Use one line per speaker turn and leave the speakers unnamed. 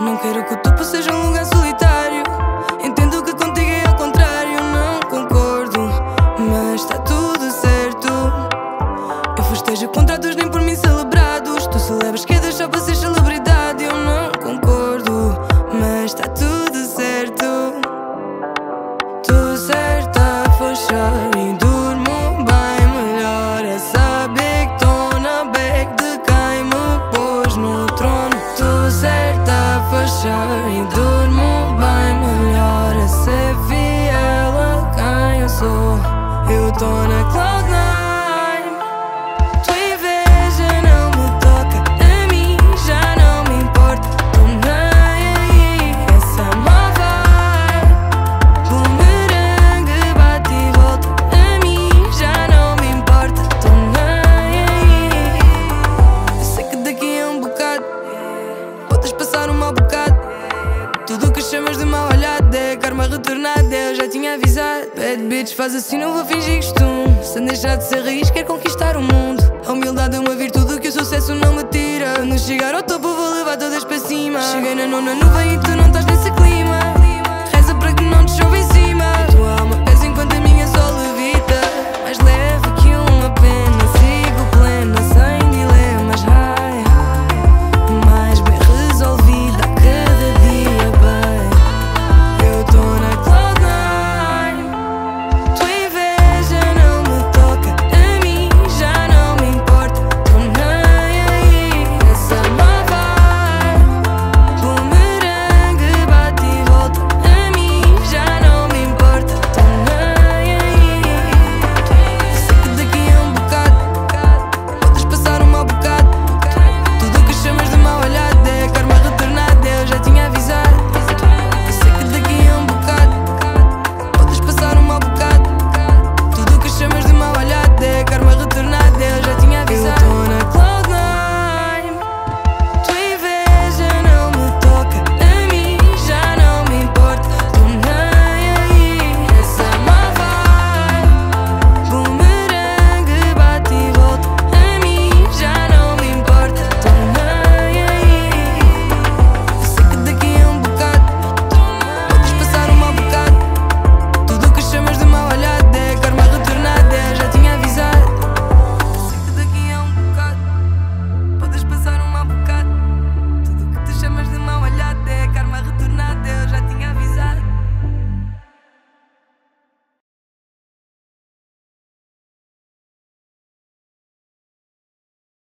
Não quero que o topo seja um lugar solitário. Entendo que contigo é ao contrário, não concordo, mas está tudo certo. Eu festejo contratos nem por mim celebrados. Tu celebras quedas só para ser celebridade. Eu não concordo, mas está tudo certo. Tô certa a fechar e durmo bem melhor. É ser fiel a quem eu sou. Eu tô na cloud nine. Tua inveja não me toca, a mim já não me importa. Tô nem aí, essa má vibe. Bumerangue bate e volta, a mim já não me importa. Tô nem aí. Eu sei que daqui a um bocado podes passar um mau bocado. Tudo que chamas de mal olhado é karma retornado. Eu já tinha avisado. Bad bitch, faz assim, não vou fingir costume. Sem deixar de ser raiz, quer conquistar o mundo. A humildade é uma virtude que o sucesso não me tira. Quando chegar ao topo, vou levar todas para cima. Cheguei na nona nuvem e tu não estás nesse clima.